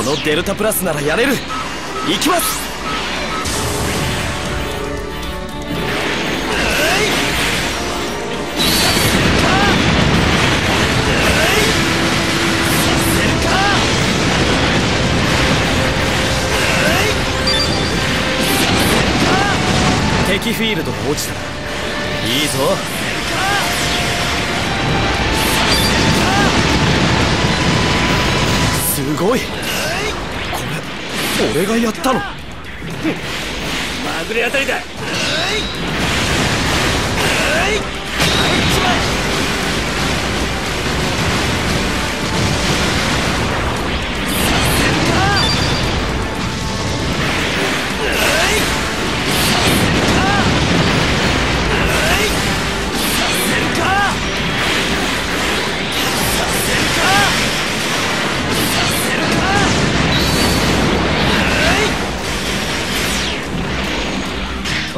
このデルタプラスならやれる。行きます。敵フィールドが落ちた。いいぞ。すごい。これ俺がやったの？まぐれあたりだ。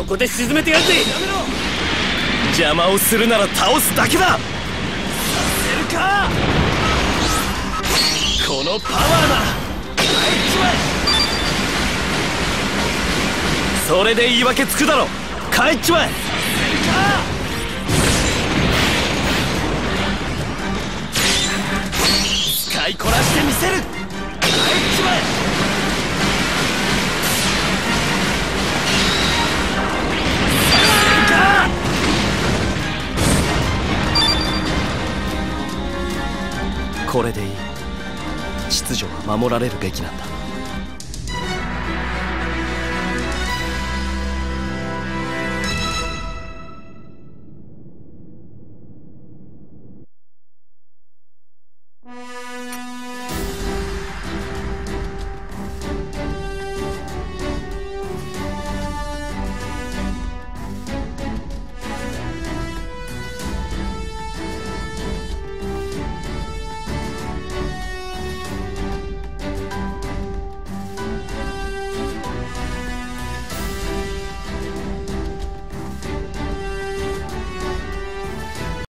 ここで沈めてやるぜ。邪魔をするなら倒すだけだ。させるか。このパワーだ。帰っちまえ。それで言い訳つくだろ。帰っちまえ。させるか。使いこなしてみせるこれでいい。秩序は守られるべきなんだ。